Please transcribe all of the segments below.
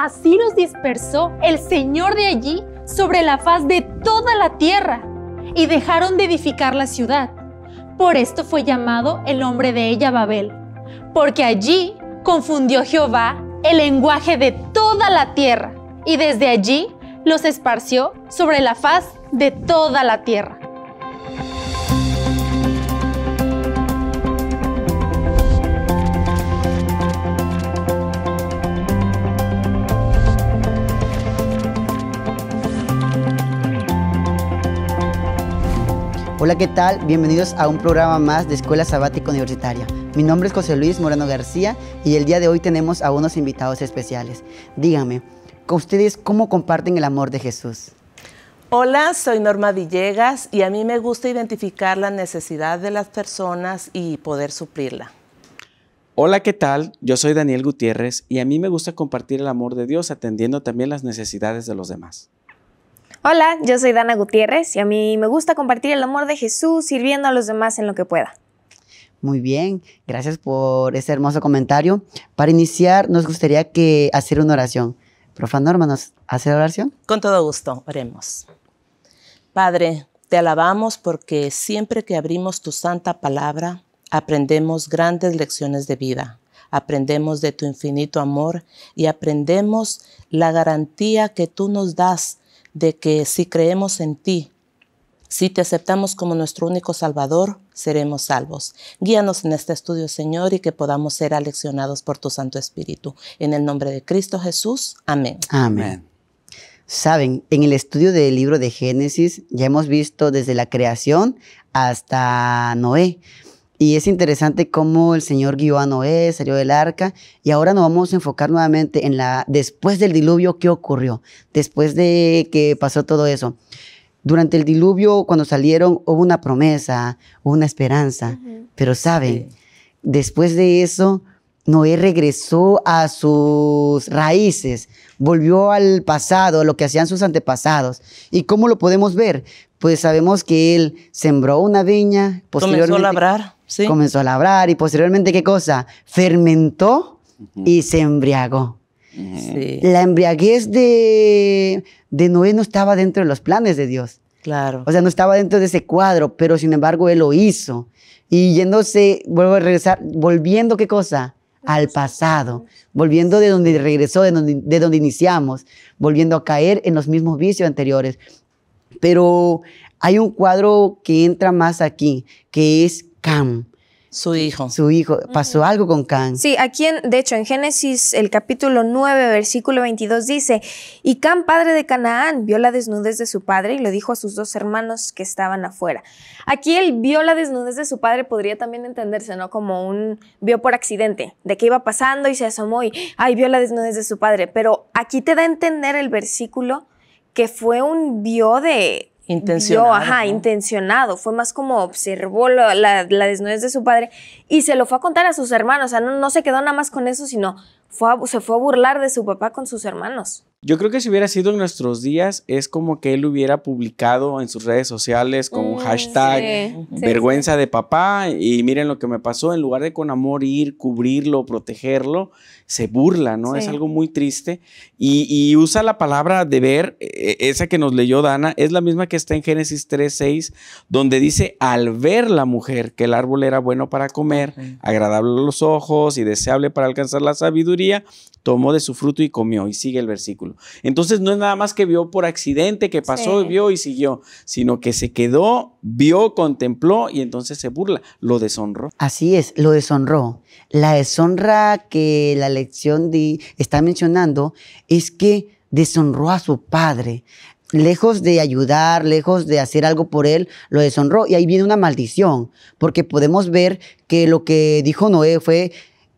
Así los dispersó el Señor de allí sobre la faz de toda la tierra y dejaron de edificar la ciudad. Por esto fue llamado el nombre de ella Babel, porque allí confundió Jehová el lenguaje de toda la tierra y desde allí los esparció sobre la faz de toda la tierra. Hola, ¿qué tal? Bienvenidos a un programa más de Escuela Sabática Universitaria. Mi nombre es José Luis Moreno García y el día de hoy tenemos a unos invitados especiales. Díganme, ¿con ustedes cómo comparten el amor de Jesús? Hola, soy Norma Villegas y a mí me gusta identificar la necesidad de las personas y poder suplirla. Hola, ¿qué tal? Yo soy Daniel Gutiérrez y a mí me gusta compartir el amor de Dios atendiendo también las necesidades de los demás. Hola, yo soy Dana Gutiérrez y a mí me gusta compartir el amor de Jesús sirviendo a los demás en lo que pueda. Muy bien, gracias por ese hermoso comentario. Para iniciar, nos gustaría que hacer una oración. Profa Norma, ¿nos hace oración? Con todo gusto, oremos. Padre, te alabamos porque siempre que abrimos tu santa palabra, aprendemos grandes lecciones de vida. Aprendemos de tu infinito amor y aprendemos la garantía que tú nos das de que si creemos en ti, si te aceptamos como nuestro único Salvador, seremos salvos. Guíanos en este estudio, Señor, y que podamos ser aleccionados por tu Santo Espíritu. En el nombre de Cristo Jesús. Amén. Amén. Saben, en el estudio del libro de Génesis ya hemos visto desde la creación hasta Noé. Y es interesante cómo el Señor guió a Noé, salió del arca, y ahora nos vamos a enfocar nuevamente en la después del diluvio, ¿qué ocurrió? Después de que pasó todo eso. Durante el diluvio, cuando salieron, hubo una promesa, hubo una esperanza, pero saben, después de eso, Noé regresó a sus raíces, volvió al pasado, a lo que hacían sus antepasados. ¿Y cómo lo podemos ver? Pues sabemos que él sembró una viña, Comenzó a labrar. Sí. Comenzó a labrar y posteriormente, ¿qué cosa? Fermentó y se embriagó. Sí. La embriaguez de, de Noé no estaba dentro de los planes de Dios. Claro. O sea, no estaba dentro de ese cuadro, pero sin embargo él lo hizo. Y yéndose, vuelvo a regresar, volviendo, ¿qué cosa? Al pasado, volviendo de donde regresó, de donde, de donde iniciamos, volviendo a caer en los mismos vicios anteriores. Pero hay un cuadro que entra más aquí, que es Cam, Su hijo. su hijo. Pasó algo con Cam. Sí, aquí, en, de hecho, en Génesis, el capítulo 9, versículo 22 dice, y Cam, padre de Canaán, vio la desnudez de su padre y lo dijo a sus dos hermanos que estaban afuera. Aquí el vio la desnudez de su padre podría también entenderse, ¿no? Como un vio por accidente, de que iba pasando y se asomó y, ay, vio la desnudez de su padre. Pero aquí te da a entender el versículo que fue un vio de... Intencionado, vio, ajá, ¿no? intencionado. Fue más como observó la, la- la desnudez de su padre y se lo fue a contar a sus hermanos. O sea, no, no se quedó nada más con eso, sino fue a- se fue a burlar de su papá con sus hermanos. Yo creo que si hubiera sido en nuestros días, es como que él hubiera publicado en sus redes sociales con un Mm, hashtag sí, sí, vergüenza de papá y miren lo que me pasó, en lugar de con amor ir, cubrirlo, protegerlo, se burla, ¿no? Es algo muy triste y, y usa la palabra de ver, eh, esa que nos leyó Dana, es la misma que está en Génesis 3.6, donde dice, al ver la mujer que el árbol era bueno para comer, agradable a los ojos y deseable para alcanzar la sabiduría, tomó de su fruto y comió, y sigue el versículo. Entonces no es nada más que vio por accidente, que pasó, Sí. vio y siguió, sino que se quedó, vio, contempló y entonces se burla, lo deshonró. Así es, lo deshonró. La deshonra que la lección di- está mencionando es que deshonró a su padre. Lejos de ayudar, lejos de hacer algo por él, lo deshonró. Y ahí viene una maldición, porque podemos ver que lo que dijo Noé fue,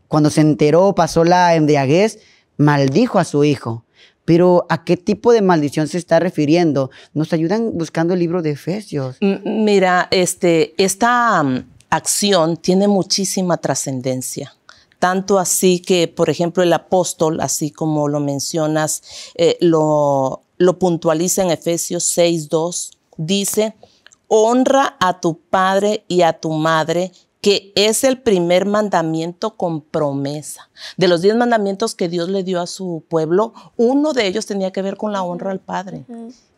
cuando se enteró, pasó la embriaguez, maldijo a su hijo. Pero ¿a qué tipo de maldición se está refiriendo? Nos ayudan buscando el libro de Efesios. Mira, este, esta mm, acción tiene muchísima trascendencia. Tanto así que, por ejemplo, el apóstol, así como lo mencionas, eh, lo, lo puntualiza en Efesios 6.2, dice, honra a tu padre y a tu madre, que es el primer mandamiento con promesa. De los diez mandamientos que Dios le dio a su pueblo, uno de ellos tenía que ver con la honra al Padre.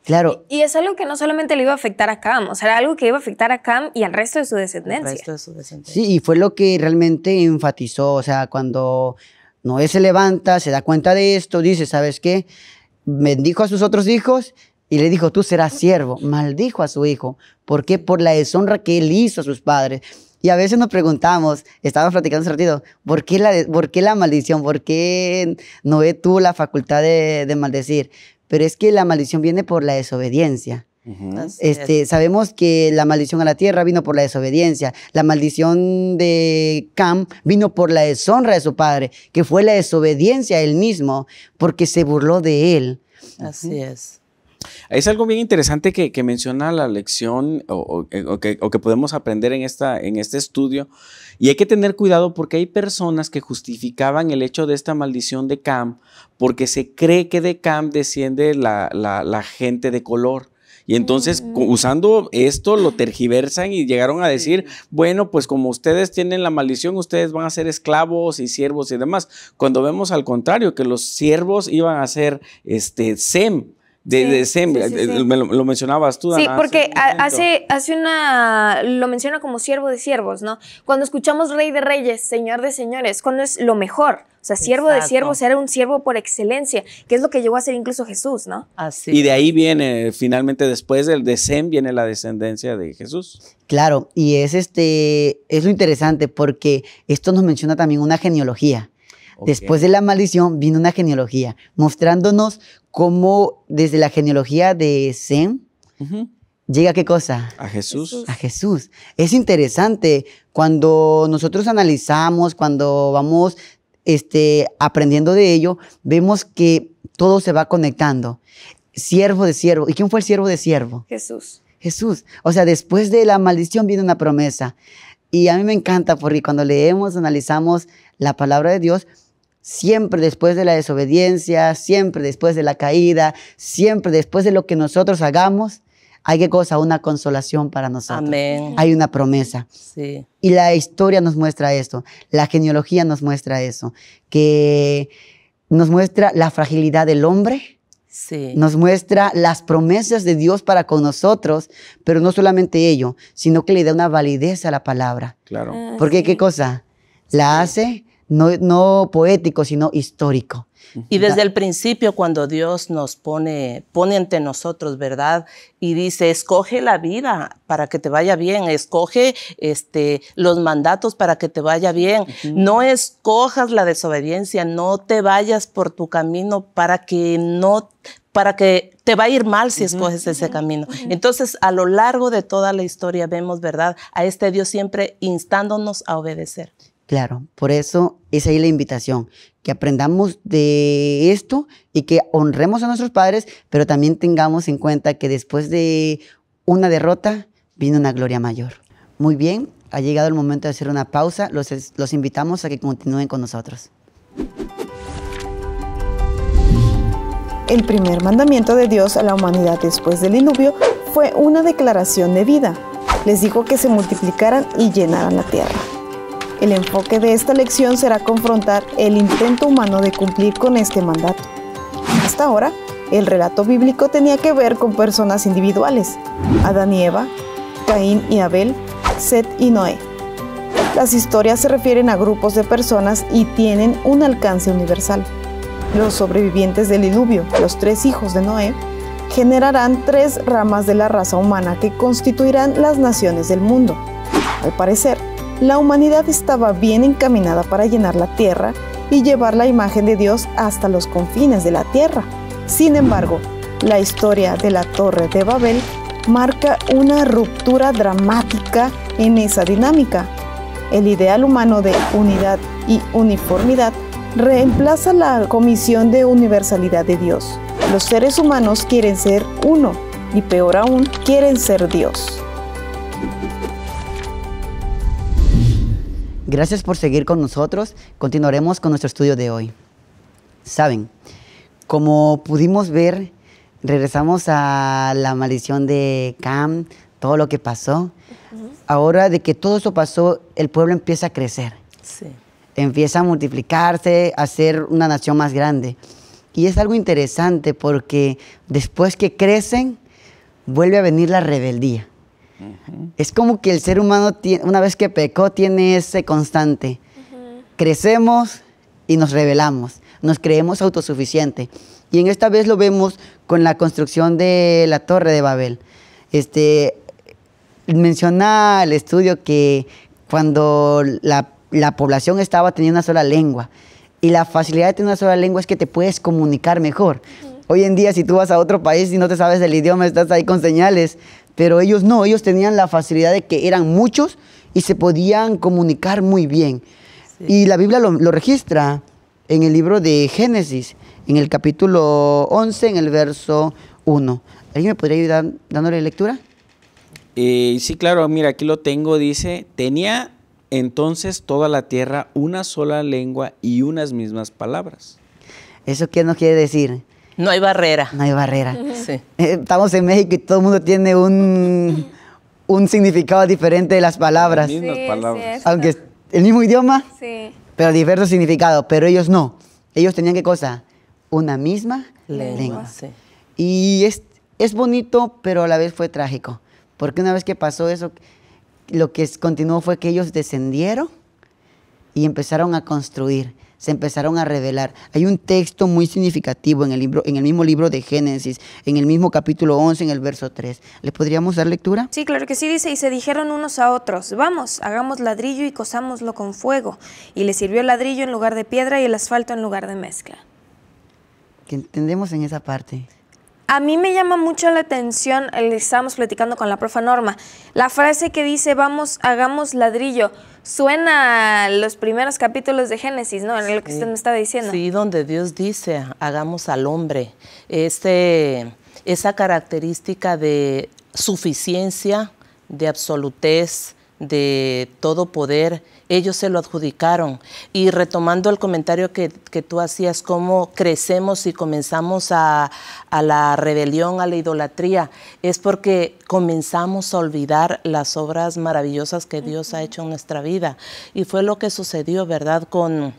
Claro, Y es algo que no solamente le iba a afectar a Cam, o sea, era algo que iba a afectar a Cam y al resto de su El descendencia. resto de su descendencia. sí, y fue lo que realmente enfatizó, o sea, cuando Noé se levanta, se da cuenta de esto, dice, ¿sabes qué? Bendijo a sus otros hijos y le dijo, tú serás siervo. Maldijo a su hijo. ¿Por qué? Por la deshonra que él hizo a sus padres. Y a veces nos preguntamos, estaba platicando hace ratito, ¿por qué la, por qué la maldición? ¿Por qué Noé tuvo la facultad de, de maldecir? Pero es que la maldición viene por la desobediencia. Es. Este, sabemos que la maldición a la tierra vino por la desobediencia. La maldición de Cam vino por la deshonra de su padre, que fue la desobediencia a él mismo, porque se burló de él. Así es. Es algo bien interesante que, que menciona la lección o, o- o que, o que podemos aprender en, esta, en este estudio. Y hay que tener cuidado porque hay personas que justificaban el hecho de esta maldición de Cam porque se cree que de Cam desciende la, la- la gente de color. Y entonces, usando esto, lo tergiversan y llegaron a decir, bueno, pues como ustedes tienen la maldición, ustedes van a ser esclavos y siervos y demás. Cuando vemos al contrario, que los siervos iban a ser este, Sem, de, Sí, de Sem, sí, sí, sí. me lo, lo mencionabas tú, Sí, porque hace hace, hace una, lo menciona como siervo de siervos, ¿no? Cuando escuchamos rey de reyes, señor de señores, cuando es lo mejor. O sea, siervo de siervos era un siervo por excelencia, que es lo que llegó a ser incluso Jesús, ¿no? Así Y de ahí viene, finalmente, después del de Sem, viene la descendencia de Jesús. Claro, y es este, es lo interesante porque esto nos menciona también una genealogía. Después de la maldición vino una genealogía, mostrándonos cómo desde la genealogía de Sem Ujú. llega qué cosa? A Jesús. a Jesús. Es interesante cuando nosotros analizamos, cuando vamos este, aprendiendo de ello, vemos que todo se va conectando. Siervo de siervo. ¿Y quién fue el siervo de siervo? Jesús. Jesús. O sea, después de la maldición viene una promesa. Y a mí me encanta porque cuando leemos, analizamos la palabra de Dios, siempre después de la desobediencia, siempre después de la caída, siempre después de lo que nosotros hagamos, hay qué cosa, una consolación para nosotros. Amén. Hay una promesa. Sí. Y la historia nos muestra esto, la genealogía nos muestra eso, que nos muestra la fragilidad del hombre, Sí. nos muestra las promesas de Dios para con nosotros, pero no solamente ello, sino que le da una validez a la palabra. Claro. Ah, Porque sí. qué cosa, la hace no, no poético, sino histórico. Y desde el principio, cuando Dios nos pone, pone ante nosotros, ¿verdad? Y dice, escoge la vida para que te vaya bien, escoge este, los mandatos para que te vaya bien. No escojas la desobediencia, no te vayas por tu camino para que no para que te va a ir mal si escoges ese camino. Entonces, a lo largo de toda la historia vemos, ¿verdad? A este Dios siempre instándonos a obedecer. Claro, por eso es ahí la invitación, que aprendamos de esto y que honremos a nuestros padres, pero también tengamos en cuenta que después de una derrota viene una gloria mayor. Muy bien, ha llegado el momento de hacer una pausa, los, invitamos a que continúen con nosotros. El primer mandamiento de Dios a la humanidad después del diluvio fue una declaración de vida. Les dijo que se multiplicaran y llenaran la tierra. El enfoque de esta lección será confrontar el intento humano de cumplir con este mandato. Hasta ahora, el relato bíblico tenía que ver con personas individuales, Adán y Eva, Caín y Abel, Set y Noé. Las historias se refieren a grupos de personas y tienen un alcance universal. Los sobrevivientes del diluvio, los tres hijos de Noé, generarán tres ramas de la raza humana que constituirán las naciones del mundo. Al parecer, la humanidad estaba bien encaminada para llenar la tierra y llevar la imagen de Dios hasta los confines de la tierra. Sin embargo, la historia de la Torre de Babel marca una ruptura dramática en esa dinámica. El ideal humano de unidad y uniformidad reemplaza la comisión de universalidad de Dios. Los seres humanos quieren ser uno y peor aún, quieren ser Dios. Gracias por seguir con nosotros. Continuaremos con nuestro estudio de hoy. Saben, como pudimos ver, regresamos a la maldición de Cam, todo lo que pasó. Ahora de que todo eso pasó, el pueblo empieza a crecer, Sí. empieza a multiplicarse, a ser una nación más grande. Y es algo interesante porque después que crecen, vuelve a venir la rebeldía. Es como que el ser humano, una vez que pecó, tiene ese constante. Crecemos y nos rebelamos, nos creemos autosuficientes. Y en esta vez lo vemos con la construcción de la Torre de Babel. Este, menciona el estudio que cuando la, la población estaba teniendo una sola lengua, y la facilidad de tener una sola lengua es que te puedes comunicar mejor. Hoy en día, si tú vas a otro país y no te sabes el idioma, estás ahí con señales, pero ellos no, ellos tenían la facilidad de que eran muchos y se podían comunicar muy bien. Y la Biblia lo, lo registra en el libro de Génesis, en el capítulo 11, en el verso 1. ¿Alguien me podría ayudar dándole lectura? Eh, sí, claro, mira, aquí lo tengo, dice, tenía entonces toda la tierra una sola lengua y unas mismas palabras. ¿Eso qué nos quiere decir? No hay barrera. No hay barrera. Sí. Eh, Estamos en México y todo el mundo tiene un, un significado diferente de las palabras. Las mismas Sí, palabras. Aunque es el mismo idioma, Sí. pero diversos significados. Pero ellos no. Ellos tenían qué cosa? Una misma Lengua. lengua. Sí. Y es, es bonito, pero a la vez fue trágico. Porque una vez que pasó eso, lo que continuó fue que ellos descendieron y empezaron a construir, se empezaron a revelar. Hay un texto muy significativo en el, libro, en el mismo libro de Génesis, en el mismo capítulo 11, en el verso 3. ¿Le podríamos dar lectura? Sí, claro que sí, dice, y se dijeron unos a otros, vamos, hagamos ladrillo y cosámoslo con fuego. Y le sirvió el ladrillo en lugar de piedra y el asfalto en lugar de mezcla. ¿Qué entendemos en esa parte? A mí me llama mucho la atención, estábamos platicando con la profa Norma, la frase que dice, vamos, hagamos ladrillo, suena a los primeros capítulos de Génesis, ¿no? En lo que usted me estaba diciendo. Sí, donde Dios dice, hagamos al hombre. Este, esa característica de suficiencia, de absolutez, de todo poder, ellos se lo adjudicaron. Y retomando el comentario que, que tú hacías, cómo crecemos y comenzamos a, a la rebelión, a la idolatría, es porque comenzamos a olvidar las obras maravillosas que Dios ha hecho en nuestra vida. Y fue lo que sucedió, ¿verdad? Con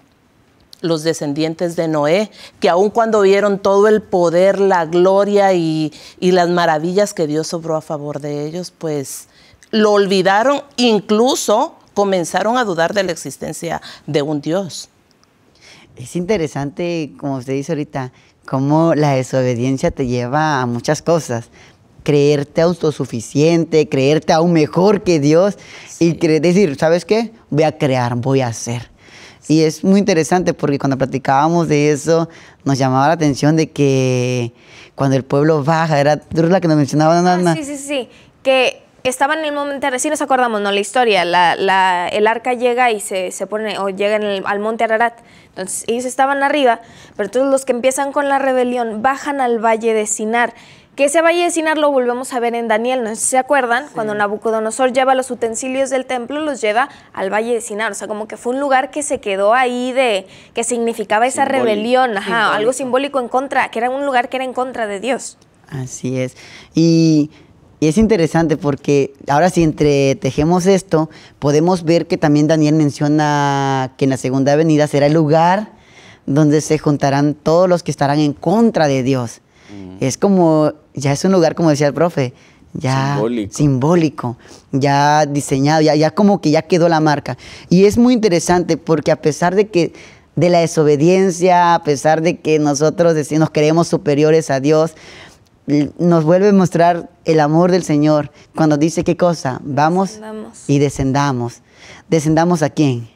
los descendientes de Noé, que aun cuando vieron todo el poder, la gloria y, y las maravillas que Dios obró a favor de ellos, pues lo olvidaron, incluso comenzaron a dudar de la existencia de un Dios. Es interesante, como usted dice ahorita, cómo la desobediencia te lleva a muchas cosas. Creerte autosuficiente, creerte aún mejor que Dios y cre- decir, ¿sabes qué? Voy a crear, voy a hacer. Y es muy interesante porque cuando platicábamos de eso, nos llamaba la atención de que cuando el pueblo baja, era la que nos mencionaba, Ah, Nana. sí, sí, sí, que estaban en el momento, sí nos acordamos, ¿no? La historia, la, la- el arca llega y se, se pone, o llega en el- al monte Ararat. Entonces ellos estaban arriba, pero todos los que empiezan con la rebelión bajan al valle de Sinar. Que ese valle de Sinar lo volvemos a ver en Daniel, no sé si se acuerdan, cuando Nabucodonosor lleva los utensilios del templo, los lleva al valle de Sinar. O sea, como que fue un lugar que se quedó ahí de, que significaba esa Simbólico. rebelión, ajá, algo simbólico en contra, que era un lugar que era en contra de Dios. Así es. Y, y es interesante porque ahora si entretejemos esto, podemos ver que también Daniel menciona que en la segunda venida será el lugar donde se juntarán todos los que estarán en contra de Dios. Es como, ya es un lugar, como decía el profe, ya Simbólico. simbólico, ya diseñado, ya, ya como que ya quedó la marca. Y es muy interesante porque a pesar de que de la desobediencia, a pesar de que nosotros nos creemos superiores a Dios, nos vuelve a mostrar el amor del Señor cuando dice qué cosa, vamos Descendamos. y descendamos. ¿Descendamos a quién?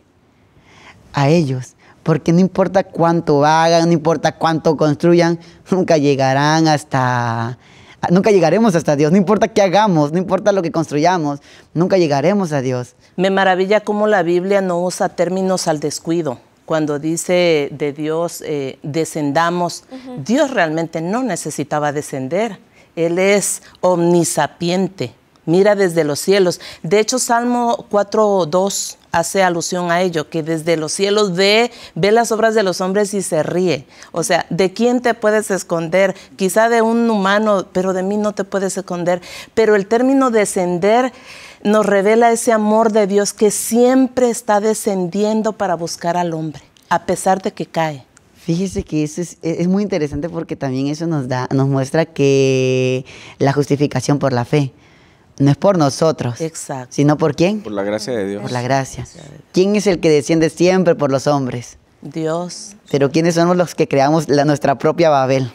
A ellos. Porque no importa cuánto hagan, no importa cuánto construyan, nunca llegarán hasta... Nunca llegaremos hasta Dios, no importa qué hagamos, no importa lo que construyamos, nunca llegaremos a Dios. Me maravilla cómo la Biblia no usa términos al descuido. Cuando dice de Dios, eh, descendamos, Dios realmente no necesitaba descender. Él es omnisapiente, mira desde los cielos. De hecho, Salmo 4.2 hace alusión a ello, que desde los cielos ve, ve las obras de los hombres y se ríe. O sea, ¿de quién te puedes esconder? Quizá de un humano, pero de mí no te puedes esconder. Pero el término descender nos revela ese amor de Dios que siempre está descendiendo para buscar al hombre, a pesar de que cae. Fíjese que eso es, es muy interesante porque también eso nos da, nos muestra que la justificación por la fe no es por nosotros, Exacto. sino por quién? Por la gracia de Dios. Por la gracia. ¿Quién es el que desciende siempre por los hombres? Dios. Pero ¿quiénes somos los que creamos la, nuestra propia Babel?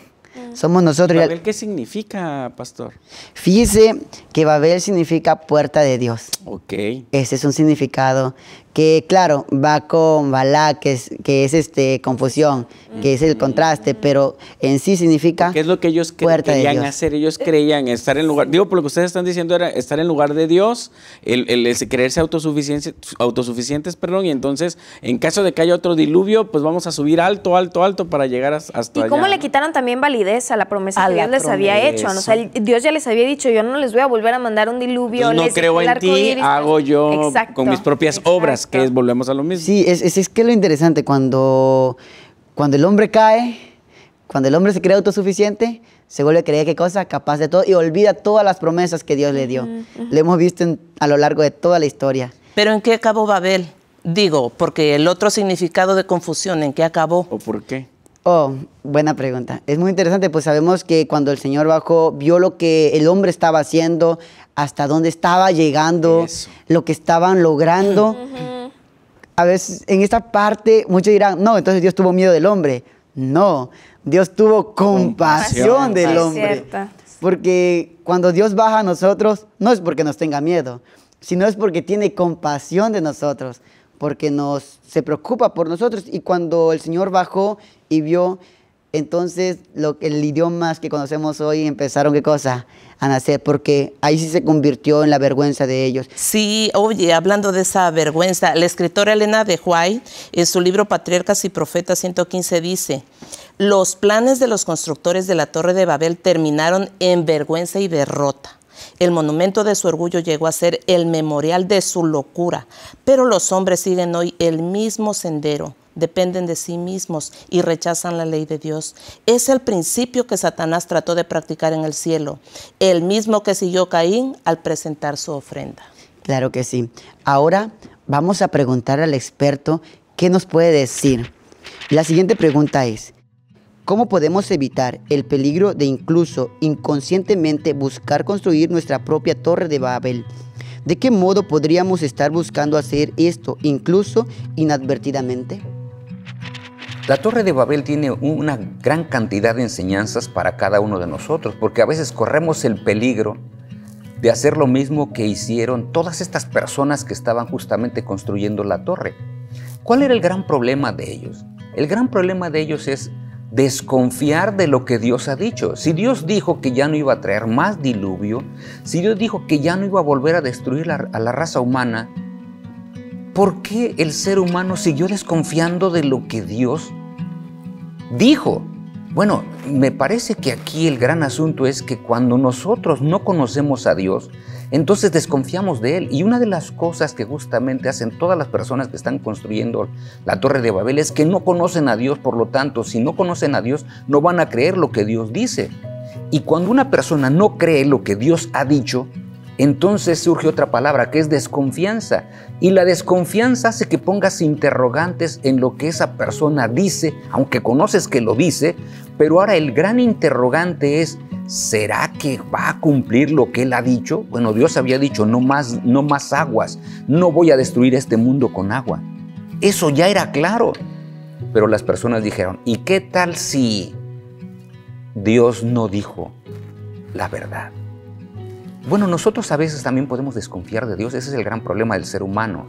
Somos nosotros. Babel, ¿Qué significa, pastor? Fíjese que Babel significa puerta de Dios. Ok. Ese es un significado que, claro, va con Balá, que es, que es este, confusión, que es el contraste, pero en sí significa ¿Qué es lo que ellos querían hacer? Ellos creían estar en lugar, digo, por lo que ustedes están diciendo era estar en lugar de Dios, el, el- el creerse autosuficientes, autosuficientes, perdón, y entonces, en caso de que haya otro diluvio, pues vamos a subir alto, alto, alto para llegar as- hasta ¿Y allá. cómo le quitaron también validez a la promesa A que la Dios les había hecho? O sea, el- Dios ya les había dicho, yo no les voy a volver a mandar un diluvio. Entonces, no les creo en ti, hago yo Exacto, con mis propias obras, que es, volvemos a lo mismo. Sí, es, es, es que lo interesante, cuando, cuando el hombre cae, cuando el hombre se cree autosuficiente, se vuelve a creer qué cosa, capaz de todo, y olvida todas las promesas que Dios le dio. Lo hemos visto en- a lo largo de toda la historia. Pero ¿en qué acabó Babel? Digo, porque el otro significado de confusión, ¿en qué acabó? ¿O por qué? Oh, buena pregunta. Es muy interesante, pues sabemos que cuando el Señor bajó, vio lo que el hombre estaba haciendo, hasta dónde estaba llegando, Eso. lo que estaban logrando. A veces en esta parte muchos dirán, no, entonces Dios tuvo miedo del hombre. No, Dios tuvo compasión Compasión. del hombre. Porque cuando Dios baja a nosotros, no es porque nos tenga miedo, sino es porque tiene compasión de nosotros, porque nos se preocupa por nosotros. Y cuando el Señor bajó y vio, entonces lo, el idioma que conocemos hoy empezaron, ¿qué cosa? A nacer, porque ahí sí se convirtió en la vergüenza de ellos. Sí, oye, hablando de esa vergüenza, la escritora Elena de White, en su libro Patriarcas y Profetas 115, dice, los planes de los constructores de la Torre de Babel terminaron en vergüenza y derrota. El monumento de su orgullo llegó a ser el memorial de su locura, pero los hombres siguen hoy el mismo sendero, dependen de sí mismos y rechazan la ley de Dios. Es el principio que Satanás trató de practicar en el cielo, el mismo que siguió Caín al presentar su ofrenda. Claro que sí. Ahora vamos a preguntar al experto qué nos puede decir. La siguiente pregunta es, ¿cómo podemos evitar el peligro de incluso inconscientemente buscar construir nuestra propia torre de Babel? ¿De qué modo podríamos estar buscando hacer esto incluso inadvertidamente? La Torre de Babel tiene una gran cantidad de enseñanzas para cada uno de nosotros, porque a veces corremos el peligro de hacer lo mismo que hicieron todas estas personas que estaban justamente construyendo la torre. ¿Cuál era el gran problema de ellos? El gran problema de ellos es desconfiar de lo que Dios ha dicho. Si Dios dijo que ya no iba a traer más diluvio, si Dios dijo que ya no iba a volver a destruir a la raza humana, ¿por qué el ser humano siguió desconfiando de lo que Dios dijo? Bueno, me parece que aquí el gran asunto es que cuando nosotros no conocemos a Dios, entonces desconfiamos de Él. Y una de las cosas que justamente hacen todas las personas que están construyendo la Torre de Babel es que no conocen a Dios, por lo tanto, si no conocen a Dios, no van a creer lo que Dios dice. Y cuando una persona no cree lo que Dios ha dicho, entonces surge otra palabra que es desconfianza. Y la desconfianza hace que pongas interrogantes en lo que esa persona dice, aunque conoces que lo dice, pero ahora el gran interrogante es, ¿será que va a cumplir lo que él ha dicho? Bueno, Dios había dicho, no más, no más aguas, no voy a destruir este mundo con agua. Eso ya era claro. Pero las personas dijeron, ¿y qué tal si Dios no dijo la verdad? Bueno, nosotros a veces también podemos desconfiar de Dios, ese es el gran problema del ser humano.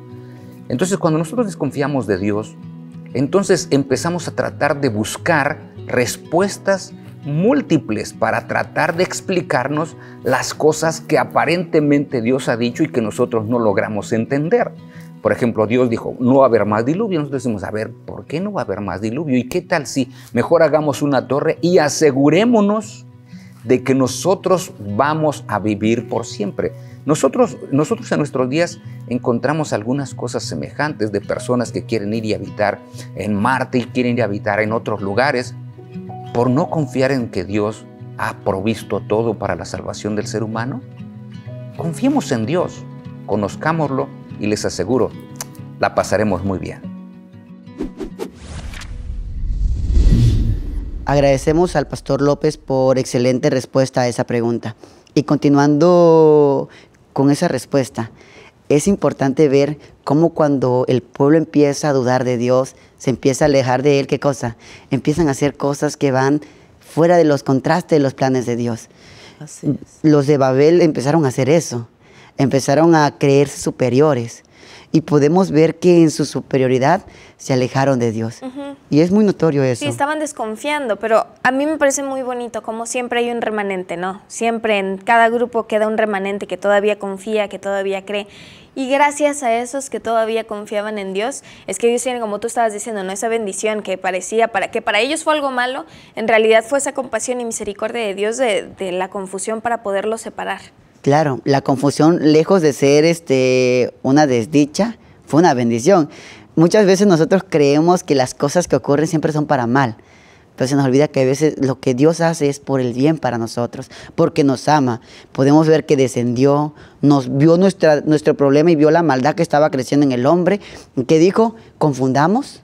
Entonces, cuando nosotros desconfiamos de Dios, entonces empezamos a tratar de buscar respuestas múltiples para tratar de explicarnos las cosas que aparentemente Dios ha dicho y que nosotros no logramos entender. Por ejemplo, Dios dijo, no va a haber más diluvio. Nosotros decimos, a ver, ¿por qué no va a haber más diluvio? ¿Y qué tal si mejor hagamos una torre y asegurémonos de que nosotros vamos a vivir por siempre. Nosotros, nosotros en nuestros días encontramos algunas cosas semejantes de personas que quieren ir y habitar en Marte y quieren ir a habitar en otros lugares por no confiar en que Dios ha provisto todo para la salvación del ser humano. Confiemos en Dios. conozcámoslo y les aseguro, la pasaremos muy bien. Agradecemos al pastor López por excelente respuesta a esa pregunta. Y continuando con esa respuesta, es importante ver cómo cuando el pueblo empieza a dudar de Dios, se empieza a alejar de Él, ¿qué cosa? Empiezan a hacer cosas que van fuera de los contrastes de los planes de Dios. Los de Babel empezaron a hacer eso, empezaron a creerse superiores y podemos ver que en su superioridad se alejaron de Dios. Y es muy notorio eso. Sí, estaban desconfiando, pero a mí me parece muy bonito como siempre hay un remanente, ¿no? Siempre en cada grupo queda un remanente que todavía confía, que todavía cree. Y gracias a esos que todavía confiaban en Dios, es que ellos tienen, como tú estabas diciendo, ¿no? esa bendición que parecía, para, que para ellos fue algo malo, en realidad fue esa compasión y misericordia de Dios de, de la confusión para poderlos separar. Claro, la confusión, lejos de ser este, una desdicha, fue una bendición. Muchas veces nosotros creemos que las cosas que ocurren siempre son para mal, pero se nos olvida que a veces lo que Dios hace es por el bien para nosotros, porque nos ama. Podemos ver que descendió, nos vio nuestra, nuestro problema y vio la maldad que estaba creciendo en el hombre, que dijo, confundamos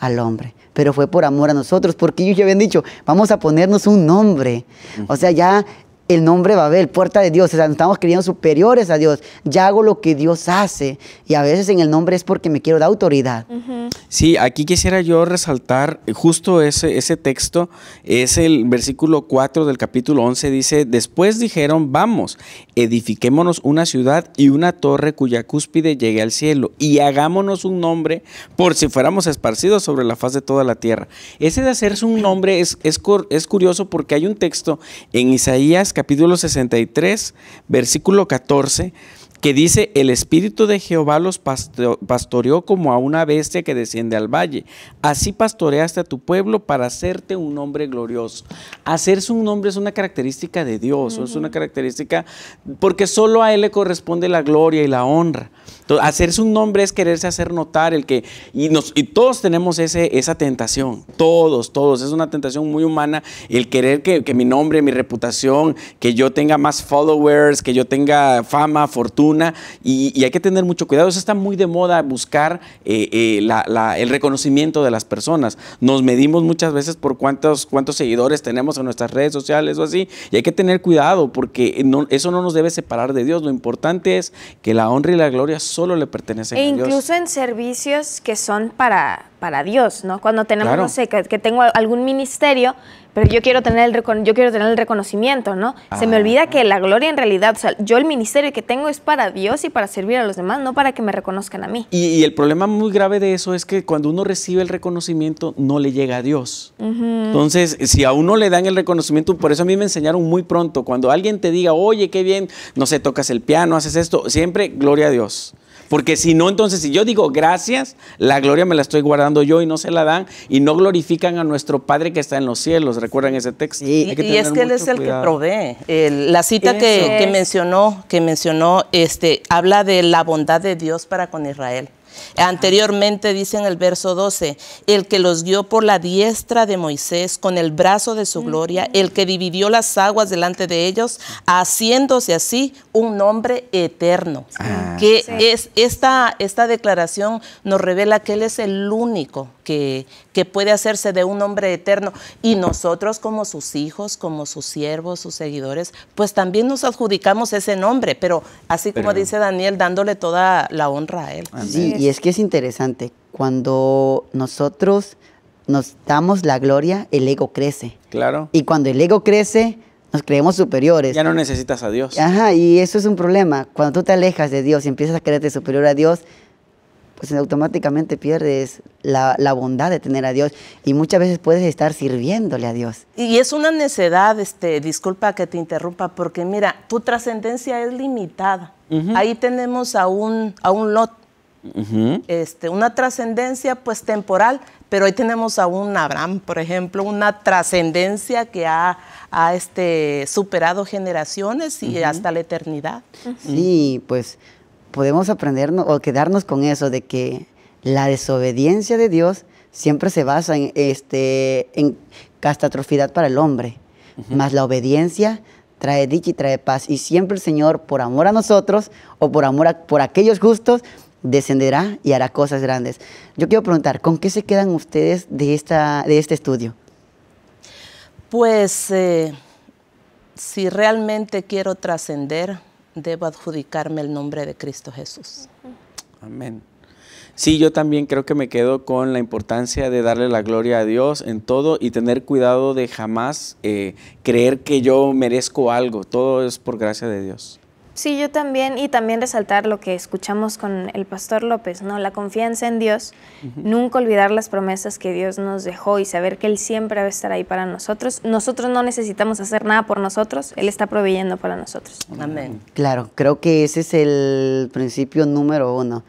al hombre. Pero fue por amor a nosotros, porque ellos ya habían dicho, vamos a ponernos un nombre. O sea, ya el nombre Babel, puerta de Dios, o sea, nos estamos creyendo superiores a Dios. Ya hago lo que Dios hace. Y a veces en el nombre es porque me quiero dar autoridad. Sí, aquí quisiera yo resaltar justo ese, ese texto, es el versículo 4 del capítulo 11, dice, después dijeron, vamos, edifiquémonos una ciudad y una torre cuya cúspide llegue al cielo, y hagámonos un nombre por si fuéramos esparcidos sobre la faz de toda la tierra. Ese de hacerse un nombre es, es, es curioso porque hay un texto en Isaías capítulo 63, versículo 14, que dice, el Espíritu de Jehová los pasto- pastoreó como a una bestia que desciende al valle. Así pastoreaste a tu pueblo para hacerte un nombre glorioso. Hacerse un nombre es una característica de Dios, es una característica, porque solo a Él le corresponde la gloria y la honra. Entonces, hacerse un nombre es quererse hacer notar el que, y, nos, y todos tenemos ese, esa tentación, todos, todos, es una tentación muy humana el querer que, que mi nombre, mi reputación, que yo tenga más followers, que yo tenga fama, fortuna, y, y hay que tener mucho cuidado, eso está muy de moda, buscar eh, eh, la- la- el reconocimiento de las personas. Nos medimos muchas veces por cuántos, cuántos seguidores tenemos en nuestras redes sociales o así, y hay que tener cuidado porque no- eso no nos debe separar de Dios, lo importante es que la honra y la gloria solo le pertenecen E a Dios. incluso en servicios que son para, para Dios, ¿no? Cuando tenemos, Claro. no sé, que, que tengo algún ministerio, pero yo quiero tener el, recon- yo quiero tener el reconocimiento, ¿no? Se me Ah. olvida que la gloria en realidad, o sea, yo el ministerio que tengo es para Dios y para servir a los demás, no para que me reconozcan a mí. Y, y el problema muy grave de eso es que cuando uno recibe el reconocimiento no le llega a Dios. Entonces, si a uno le dan el reconocimiento, por eso a mí me enseñaron muy pronto, cuando alguien te diga, oye, qué bien, no sé, tocas el piano, haces esto, siempre gloria a Dios. Porque si no, entonces si yo digo gracias, la gloria me la estoy guardando yo y no se la dan y no glorifican a nuestro Padre que está en los cielos. ¿Recuerdan ese texto? Y, es que él es el cuidado. que provee. La cita que, que mencionó, que mencionó, este, habla de la bondad de Dios para con Israel. Anteriormente dice en el verso 12, el que los guió por la diestra de Moisés con el brazo de su gloria, el que dividió las aguas delante de ellos, haciéndose así un nombre eterno. Ah. que es esta, esta declaración nos revela que Él es el único que, que puede hacerse de un hombre eterno. Y nosotros como sus hijos, como sus siervos, sus seguidores, pues también nos adjudicamos ese nombre, pero así como Pero- dice Daniel, dándole toda la honra a Él. Sí, y es que es interesante. Cuando nosotros nos damos la gloria, el ego crece. Claro. Y cuando el ego crece, nos creemos superiores. Ya no necesitas a Dios. Ajá, y eso es un problema. Cuando tú te alejas de Dios y empiezas a creerte superior a Dios, pues automáticamente pierdes la, la bondad de tener a Dios. Y muchas veces puedes estar sirviéndole a Dios. Y es una necedad, este, disculpa que te interrumpa, porque mira, tu trascendencia es limitada. Ahí tenemos a un, a un Lot, Este, una trascendencia pues temporal, pero ahí tenemos a un Abraham, por ejemplo, una trascendencia que ha, ha, este, superado generaciones y hasta la eternidad. Sí, pues podemos aprendernos o quedarnos con eso de que la desobediencia de Dios siempre se basa en, este, en catastrofidad para el hombre, más la obediencia trae dicha y trae paz. Y siempre el Señor, por amor a nosotros o por amor a, por aquellos justos, descenderá y hará cosas grandes. Yo quiero preguntar, ¿con qué se quedan ustedes de, esta, de este estudio? Pues eh, si realmente quiero trascender, debo adjudicarme el nombre de Cristo Jesús. Amén. Sí, yo también creo que me quedo con la importancia de darle la gloria a Dios en todo y tener cuidado de jamás eh, creer que yo merezco algo. Todo es por gracia de Dios. Sí, yo también, y también resaltar lo que escuchamos con el pastor López, ¿no? La confianza en Dios, nunca olvidar las promesas que Dios nos dejó y saber que Él siempre va a estar ahí para nosotros. Nosotros no necesitamos hacer nada por nosotros, Él está proveyendo para nosotros. Amén. Claro, creo que ese es el principio número uno.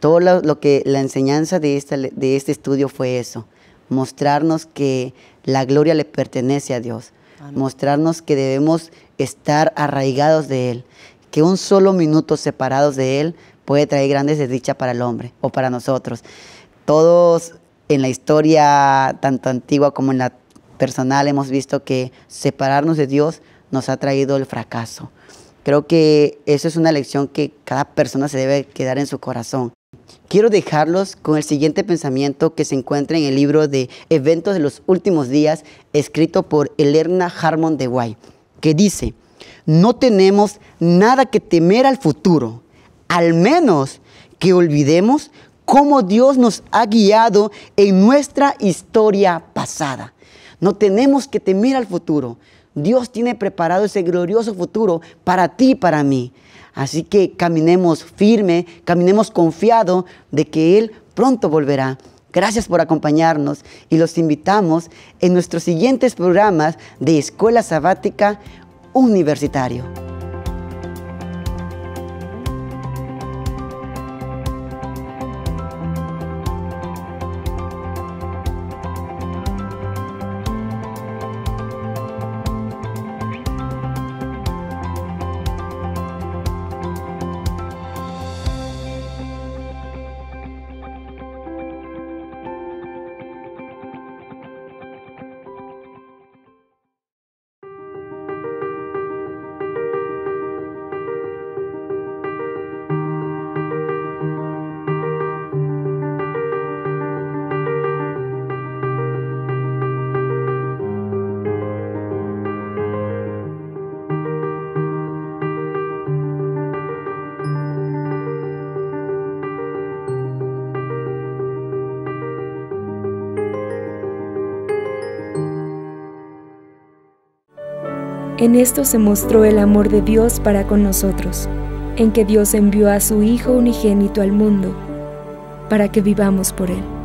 Todo lo, lo que la enseñanza de, esta, de este estudio fue eso, mostrarnos que la gloria le pertenece a Dios, mostrarnos que debemos estar arraigados de Él, que un solo minuto separados de Él puede traer grandes desdichas para el hombre o para nosotros. Todos en la historia, tanto antigua como en la personal, hemos visto que separarnos de Dios nos ha traído el fracaso. Creo que eso es una lección que cada persona se debe quedar en su corazón. Quiero dejarlos con el siguiente pensamiento que se encuentra en el libro de Eventos de los Últimos Días, escrito por Elerna Harmon de Guay que dice, no tenemos nada que temer al futuro, al menos que olvidemos cómo Dios nos ha guiado en nuestra historia pasada. No tenemos que temer al futuro. Dios tiene preparado ese glorioso futuro para ti y para mí. Así que caminemos firme, caminemos confiado de que Él pronto volverá. Gracias por acompañarnos y los invitamos en nuestros siguientes programas de Escuela Sabática Universitario. En esto se mostró el amor de Dios para con nosotros, en que Dios envió a su Hijo unigénito al mundo, para que vivamos por Él.